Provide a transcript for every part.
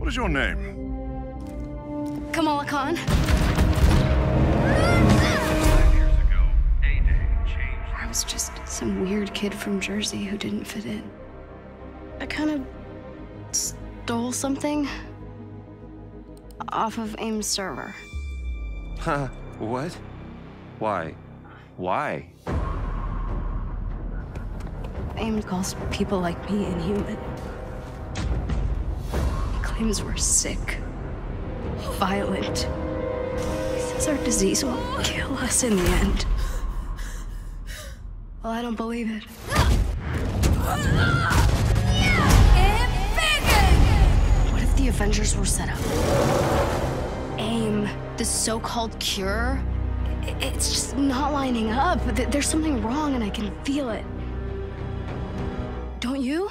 What is your name? Kamala Khan. I was just some weird kid from Jersey who didn't fit in. I kind of stole something off of AIM's server. Huh? What? Why? Why? AIM calls people like me inhuman. Claims we're sick, violent. Says our disease will kill us in the end. Well, I don't believe it. What if the Avengers were set up? AIM, the so-called cure, it's just not lining up. There's something wrong and I can feel it. Don't you?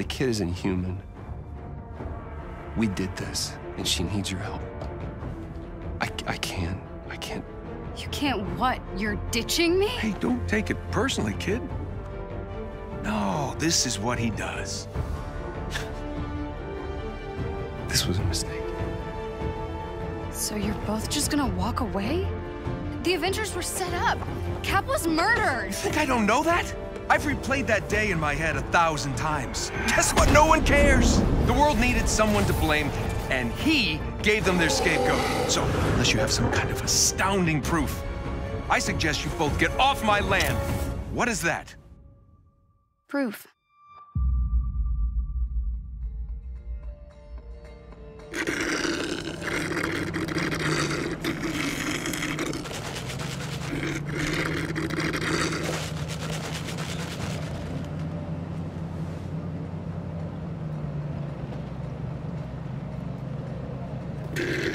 The kid isn't human. We did this, and she needs your help. I, I can't. I can't. You can't what? You're ditching me? Hey, don't take it personally, kid. No, this is what he does. This was a mistake. So you're both just gonna walk away? The Avengers were set up. Cap was murdered. You Think I don't know that? I've replayed that day in my head a thousand times. Guess what? No one cares. The world needed someone to blame, and he gave them their scapegoat. So, unless you have some kind of astounding proof, I suggest you both get off my land. What is that? Proof. Yeah.